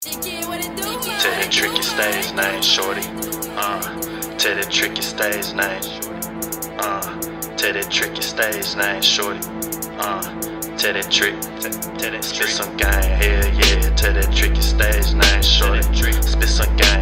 To that tricky stage name, shorty. Uh, to that tricky stage name. Uh, to that tricky stage name, shorty. Uh, to uh, that trick, to the spit some game, hell yeah. To that tricky stage name, shorty. Spit some game.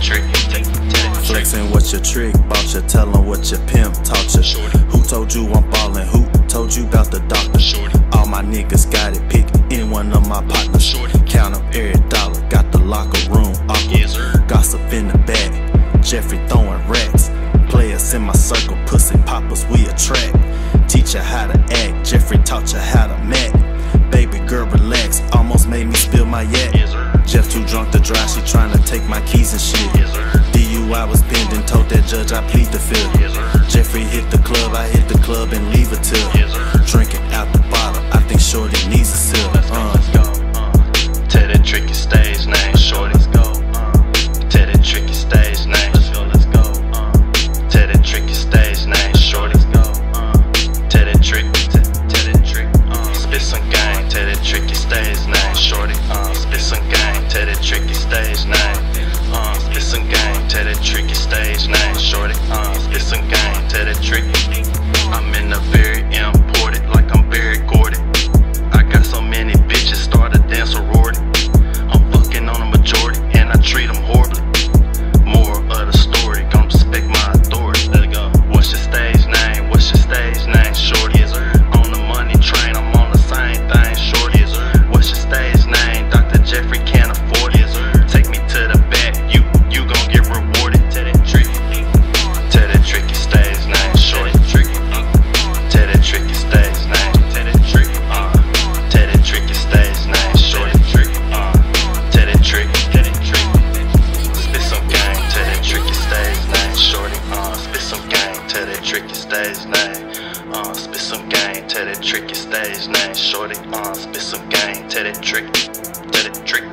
trick. Flexing what's your trick, boss you, what your pimp taught you. Shorty. Who told you I'm ballin', who told you about the doctor? Shorty. All my niggas got it, pick any one of my partners. Shorty. Count up every dollar, got the locker room awkward. Yes. Gossip in the bag, Jeffrey throwing racks. Players in my circle, pussy poppers we attract. Teach you how to act, Jeffrey taught you how to fill my yak. Too drunk to drive, she tryna take my keys and shit. DUI was pending, told that judge I plead the fifth. Jeffrey hit the club, I hit the club and leave a tip. Drinking stage name. Uh, spit some game, tell that tricky stage name. Shorty, uh, spit some game, tell that trick, tell that trick.